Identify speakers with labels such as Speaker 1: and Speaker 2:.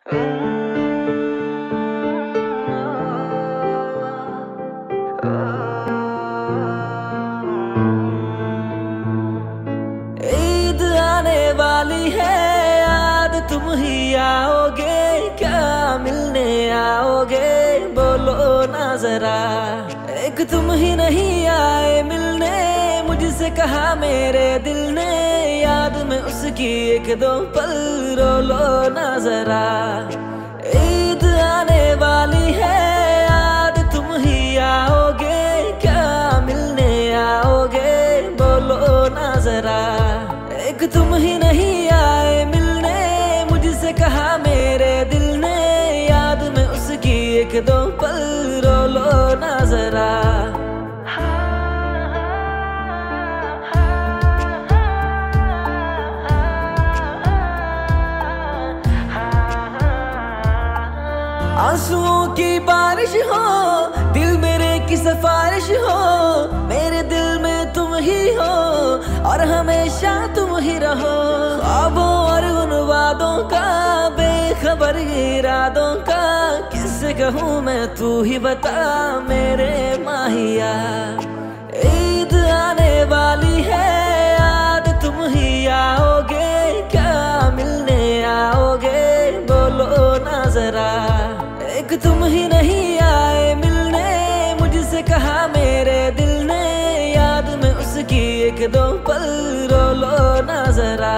Speaker 1: ईद आने वाली है, याद तुम ही आओगे, क्या मिलने आओगे? बोलो ना जरा, एक तुम ही नहीं आए मिलने। मुझसे कहा मेरे दिल ने। याद में उसकी एक दो पल रो लो ईद आने वाली है याद तुम ही आओगे, क्या मिलने आओगे? बोलो ना जरा। एक तुम ही नहीं आए मिलने, मुझसे कहा मेरे दिल ने। याद में उसकी एक दो पल आंसुओं की बारिश हो, दिल मेरे की सिफारिश हो, मेरे दिल में तुम ही हो और हमेशा तुम ही रहो। ख्वाबों और उन वादों का, बेखबर इरादों का किससे कहूँ मैं तू ही बता मेरे माहिया। तक तुम ही नहीं आए मिलने। मुझसे कहा, मेरे दिल ने याद में उसकी एक दो पल, रो लो नजरा